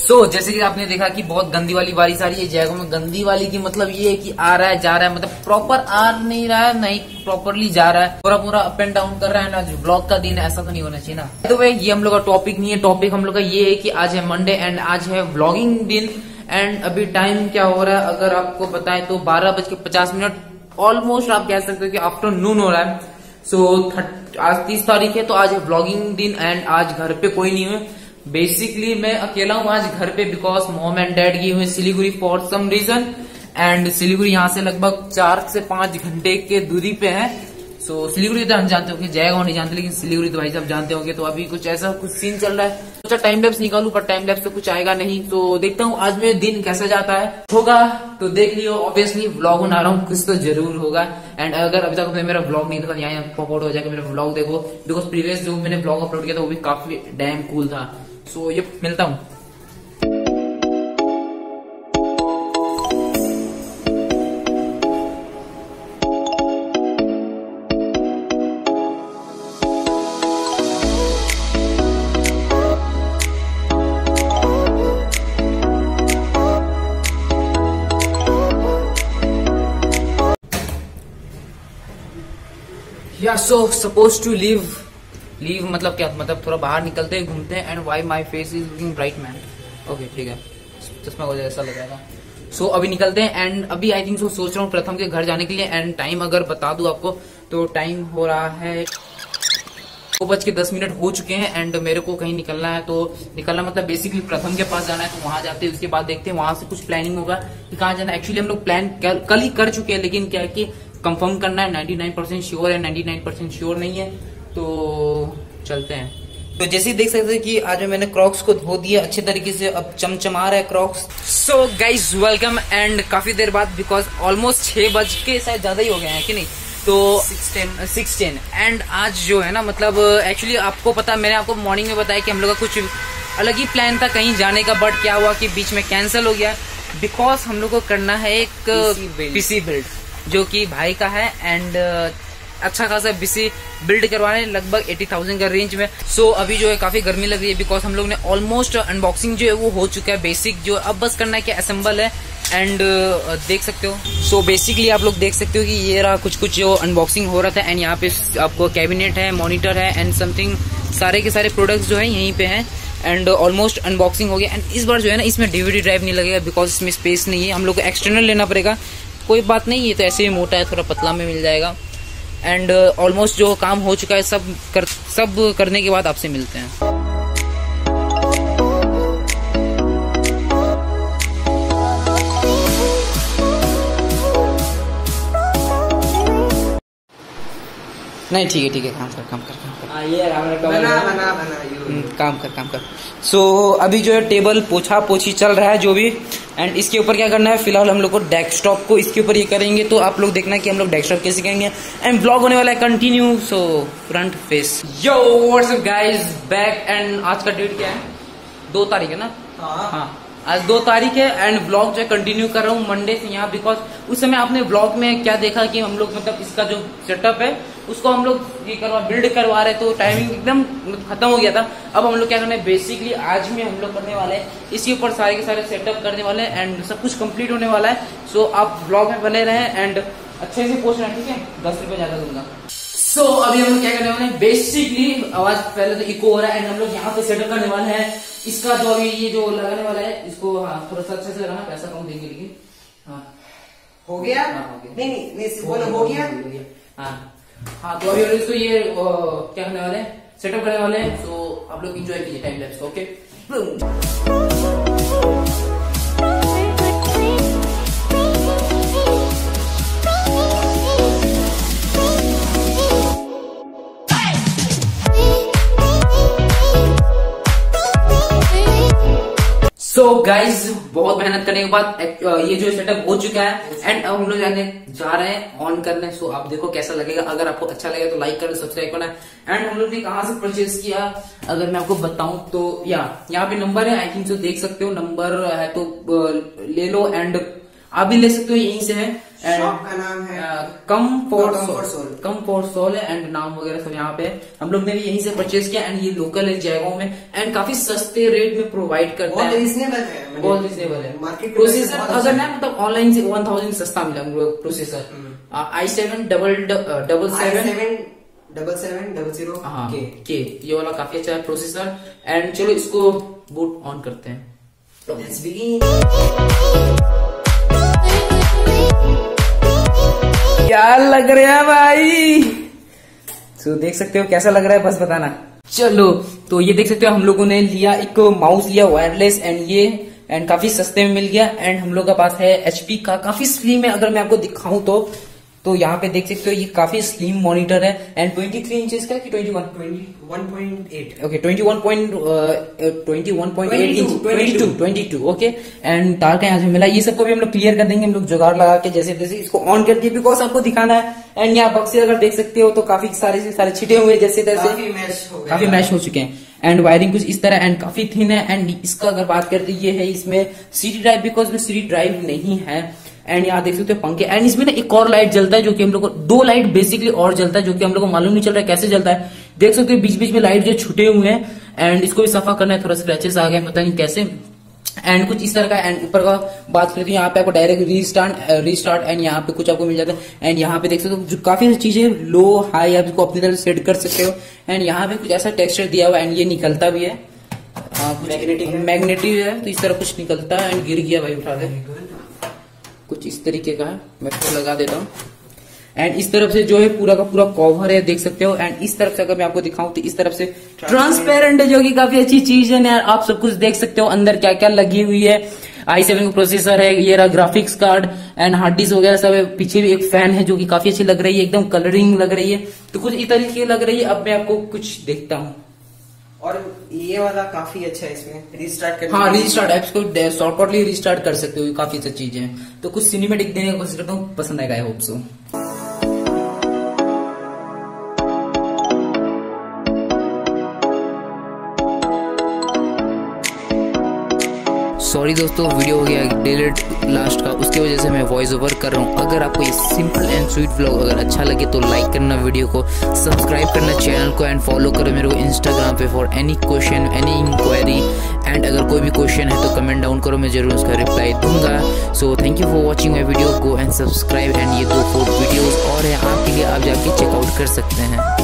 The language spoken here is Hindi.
सो so, जैसे कि आपने देखा कि बहुत गंदी वाली बारिश आ रही है जयगो में। गंदी वाली की मतलब ये है कि आ रहा है जा रहा है। मतलब प्रॉपर आ नहीं रहा है नहीं प्रॉपरली जा रहा है। पूरा पूरा अप एंड डाउन कर रहा है ना जो ब्लॉग का दिन है ऐसा तो नहीं होना चाहिए ना। तो भाई ये हम लोग का टॉपिक नहीं है। टॉपिक हम लोग का ये है कि आज है मंडे एंड आज है ब्लॉगिंग दिन। एंड अभी टाइम क्या हो रहा है अगर आपको बताए तो बारह बज के पचास मिनट ऑलमोस्ट आप कह सकते हो कि आफ्टरनून हो रहा है। सो so, आज तीस तारीख है तो आज है ब्लॉगिंग दिन एंड आज घर पे कोई नहीं है। बेसिकली मैं अकेला हूँ आज घर पे बिकॉज़ मॉम एंड डैड गए हुए Siliguri for some reason and Siliguri यहाँ से लगभग चार से पाँच घंटे के दूरी पे है। सो so, सिलीगुड़ी तो हम जानते हो जयगांव नहीं जानते लेकिन सिलीगुड़ी तो भाई साहब जानते होंगे। तो अभी कुछ ऐसा कुछ सीन चल रहा है। सोचा टाइम लैप्स निकालू पर टाइम लैप्स तो कुछ आएगा नहीं। तो देखता हूँ आज मेरे दिन कैसा जाता है। होगा तो देख लियो। ऑब्वियसली ब्लॉग बना रहा हूँ कुछ तो ज़रूर होगा। एंड अगर अभी तक मेरा ब्लॉग नहीं था यहाँ पॉपआउट हो जाएगा मेरा ब्लॉग देखो। बिकॉज़ प्रीवियस जो मैंने ब्लॉग अपलोड किया था वो भी काफ़ी डैम कूल था। सो ये मिलता हूँ। या so suppose to leave leave मतलब क्या? मतलब थोड़ा बाहर निकलते हैं घूमते हैं and why my face is looking bright man okay ठीक है। चश्मा हो ऐसा लगाएगा सो so, अभी निकलते हैं एंड अभी आई थिंक सो सोच रहा हूँ प्रथम के घर जाने के लिए एंड टाइम अगर बता दू आपको तो टाइम हो रहा है। दो बज के दस मिनट हो चुके हैं एंड मेरे को कहीं निकलना है तो निकलना मतलब बेसिकली प्रथम के पास जाना है तो वहाँ जाते हैं उसके बाद देखते हैं वहाँ से कुछ प्लानिंग होगा कि कहाँ जाना एक्चुअली हम लोग प्लान कल ही कर चुके हैं लेकिन क्या है कि कंफर्म करना है 99 परसेंट श्योर है 99 परसेंट श्योर नहीं है तो चलते हैं। तो जैसे देख सकते हैं कि आज मैंने क्रॉक्स को धो दिया अच्छे तरीके से अब चमचमा रहा है Crocs so guys welcome and काफ़ी देर बाद बिकॉज़ ऑलमोस्ट छह बज के शायद ज़्यादा ही हो गए हैं कि नहीं? तो सिक्स टेन एंड आज जो है ना मतलब एक्चुअली आपको पता मैंने आपको मॉर्निंग में बताया कि हम लोग का कुछ अलग ही प्लान था कहीं जाने का बट क्या हुआ कि बीच में कैंसिल हो गया। बिकॉज़ हम लोग को करना है एक पीसी बिल्ड जो कि भाई का है एंड अच्छा खासा बीसी बिल्ड करवाने लगभग एटी थाउज़ेंड का रेंज में। सो so, अभी जो है काफ़ी गर्मी लग रही है बिकॉज़ हम लोग ने ऑलमोस्ट अनबॉक्सिंग जो है वो हो चुका है। बेसिक जो अब बस करना है कि असेंबल है। एंड uh, देख सकते हो। सो so, बेसिकली आप लोग देख सकते हो कि ये रहा कुछ कुछ जो अनबॉक्सिंग हो रहा था। एंड यहाँ पे आपको कैबिनेट है मॉनिटर है एंड समथिंग सारे के सारे प्रोडक्ट्स जो है यहीं पे हैं। एंड ऑलमोस्ट अनबॉक्सिंग हो गया। एंड इस बार जो है ना इसमें डीवीडी ड्राइव नहीं लगेगा बिकॉज़ इसमें स्पेस नहीं है। हम लोग को एक्सटर्नल लेना पड़ेगा। कोई बात नहीं ये तो ऐसे ही मोटा है थोड़ा पतला में मिल जाएगा। एंड ऑलमोस्ट uh, जो काम हो चुका है सब कर सब करने के बाद आपसे मिलते हैं। नहीं ठीक है ठीक है काम कर काम कर काम कर। हाँ, बना बना बना हम्म, काम कर काम कर। सो so, अभी जो है टेबल पोछा पोछी चल रहा है जो भी। एंड इसके ऊपर क्या करना है? फ़िलहाल हम लोग को डेस्कटॉप को इसके ऊपर ये करेंगे तो आप लोग देखना कि हम लोग डेस्कटॉप कैसे करेंगे। एंड ब्लॉग होने वाला है continue so front face yo what's up guys back and आज का डेट क्या है? दो तारीख है ना? हाँ, हाँ। आज दो तारीख है एंड ब्लॉग जो कंटिन्यू कर रहा हूँ मंडे से यहाँ बिकॉज़ उस समय आपने ब्लॉग में क्या देखा कि हम लोग मतलब इसका जो सेटअप है, उसको हम लोग ये करवा बिल्ड करवा रहे तो टाइमिंग एकदम खत्म हो गया था। अब हम लोग क्या करने बेसिकली आज में हम लोग करने वाले हैं, इसके ऊपर सारे के सारे सेटअप करने वाले हैं एंड सब कुछ कंप्लीट होने वाला है। सो आप ब्लॉग में बने रहे एंड अच्छे से पोस्ट रहे ठीक है? दस रुपये ज़्यादा दूँगा। सो so, अभी हम लोग क्या करने वाले हैं? बेसिकली आवाज़ पहले तो इको हो रहा है एंड हम लोग यहाँ पे सेटअप करने वाले हैं। इसका जो अभी ये जो लगाने वाला है इसको हाँ थोड़ा सा अच्छे से लगाना पैसा कम देंगे लेकिन हाँ। हो गया? हाँ नहीं नहीं नहीं बोलो हो गया? हाँ हाँ। तो अभी इसको ये क्या करने वाले हैं? सेटअप करने वाले हैं। तो आप लोग इंजॉय कीजिए time lapse okay so so guys बहुत मेहनत करने के बाद ये जो सेटअप हो चुका है एंड हम लोग जाने जा रहे हैं ऑन करने। सो so, आप देखो कैसा लगेगा। अगर आपको अच्छा लगेगा तो लाइक करना सब्सक्राइब करना। एंड हम लोग ने कहा से परचेज किया? अगर मैं आपको बताऊँ तो या यहाँ पे नंबर है आई थिंक जो देख सकते हो। नंबर है तो ले लो एंड आप भी ले सकते हो यहीं से है। शॉप का नाम है। Come for Come for Soul. Come soul है एंड नाम वगैरह सब यहाँ पे हम लोग ने भी यहीं से परचेज किया एंड ये लोकल है जयगांव में एंड काफ़ी सस्ते रेट में प्रोवाइड करता है। रिजनेबल है बहुत रिजनेबल है। मार्केट प्रोसेसर अगर ना मतलब ऑनलाइन से वन थाउज़ेंड सस्ता मिला processor. I seven double double seven double seven double zero के के ये वाला काफ़ी अच्छा है प्रोसेसर एंड चलो इसको बूट ऑन करते हैं। क्या लग रहा है भाई? तो देख सकते हो कैसा लग रहा है, बस बताना। चलो तो ये देख सकते हो हम लोगों ने लिया, एक माउस लिया वायरलेस एंड ये एंड काफ़ी सस्ते में मिल गया एंड हम लोग का पास है एचपी का। काफ़ी स्लिम है अगर मैं आपको दिखाऊँ तो तो यहाँ पे देख सकते हो ये काफ़ी स्लिम मॉनिटर है एंड 23 इंचेस का कि 21 one point eight okay 21 twenty one point inch 22, twenty two twenty two okay and तार का यहाँ से मिला ये सबको भी हम लोग क्लियर कर देंगे हम लोग जुगाड़ लगा के जैसे जैसे इसको ऑन कर दिए बिकॉज़ आपको दिखाना है। एंड यहाँ बक्से अगर देख सकते हो तो काफ़ी सारे से सारे छिटे हुए जैसे तैसे काफ़ी मैच हो काफ़ी मैच हो चुके हैं। एंड वायरिंग कुछ इस तरह एंड काफ़ी थिन है एंड इसका अगर बात करते ये है इसमें सीडी ड्राइव बिकॉज़ में सीडी ड्राइव नहीं है। एंड यहाँ देख सकते हो पंखे। एंड इसमें ना एक और लाइट जलता है जो कि हम लोग को दो लाइट बेसिकली और जलता है जो कि हम लोग को मालूम नहीं चल रहा है कैसे जलता है। देख सकते हो बीच बीच में लाइट जो छुटे हुए हैं एंड इसको भी सफ़ा करना है थोड़ा स्क्रैचेस आ गए पता नहीं कैसे। एंड कुछ इस तरह का एंड ऊपर का बात करें तो यहाँ पे आपको डायरेक्ट रीस्टार्ट रीस्टार्ट एंड यहाँ पे कुछ आपको मिल जाता है। एंड यहाँ पे देख सकते हो जो काफ़ी सारी चीज़ें लो हाई आप इसको अपनी तरह सेट कर सकते हो। एंड यहाँ पे कुछ ऐसा टेक्सचर दिया हुआ एंड ये निकलता भी है। Magnetic है। मैग्नेटिक है तो इस तरह कुछ निकलता है एंड गिर गया भाई उठा दे कुछ इस तरीके का है। मैं इसको लगा देता हूँ। एंड इस तरफ़ से जो है पूरा का पूरा कवर है, देख सकते हो। एंड इस तरफ़ से अगर मैं आपको दिखाऊँ तो इस तरफ़ से ट्रांसपेरेंट है जो कि काफ़ी अच्छी चीज़ है यार। आप सब कुछ देख सकते हो, अंदर क्या क्या लगी हुई है। आई सेवन का प्रोसेसर है, ये रहा graphics card and hard disk वगैरह सब है। पीछे भी एक फ़ैन है जो कि काफ़ी अच्छी लग रही है, एकदम कलरिंग लग रही है। तो कुछ इस तरीके लग रही है, अब मैं आपको कुछ देखता हूँ। और ये वाला काफ़ी अच्छा है इसमें रिस्टार्ट करने हाँ रीस्टार्ट एप्स को शॉर्टकटली रीस्टार्ट कर सकते हो काफ़ी अच्छी चीज़ें तो कुछ सिनेमेटिक देने की कोशिश करता हूँ पसंद आएगा आई होप सो सॉरी दोस्तों वीडियो हो गया डिलीट लास्ट का। उसकी वजह से मैं वॉइस ओवर कर रहा हूँ। अगर आपको ये सिंपल एंड स्वीट ब्लॉग अगर अच्छा लगे तो लाइक करना वीडियो को सब्सक्राइब करना चैनल को एंड फॉलो करो मेरे को इंस्टाग्राम पे for any question any inquiry and अगर कोई भी क्वेश्चन है तो कमेंट डाउन करो, मैं ज़रूर उसका रिप्लाई दूँगा। So thank you for watching my video go and subscribe and ये दो फोर वीडियोज़ और है। आपके लिए आप जाके चेकआउट कर सकते हैं।